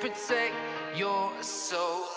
Protect your soul.